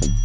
Bye.